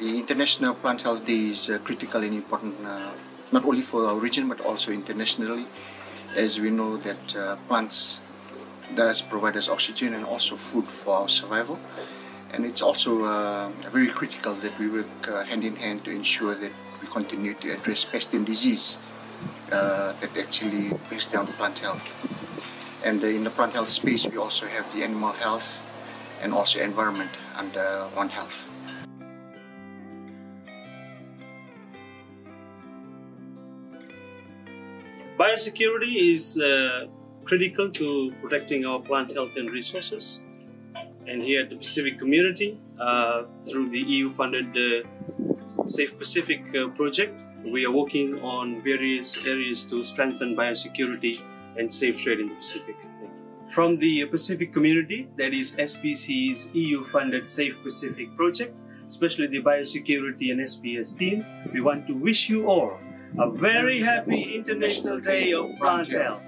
The international Plant Health Day is uh, critical and important uh, not only for our region but also internationally as we know that uh, plants does provide us oxygen and also food for our survival and it's also uh, very critical that we work uh, hand in hand to ensure that we continue to address pest and disease uh, that actually brings down plant health and in the plant health space we also have the animal health and also environment under One Health. Biosecurity is uh, critical to protecting our plant health and resources. And here at the Pacific Community, uh, through the EU-funded uh, Safe Pacific uh, project, we are working on various areas to strengthen biosecurity and safe trade in the Pacific. From the Pacific Community, that is SPC's EU-funded Safe Pacific project, especially the biosecurity and SPS team, we want to wish you all a very happy International Day of Plant Health.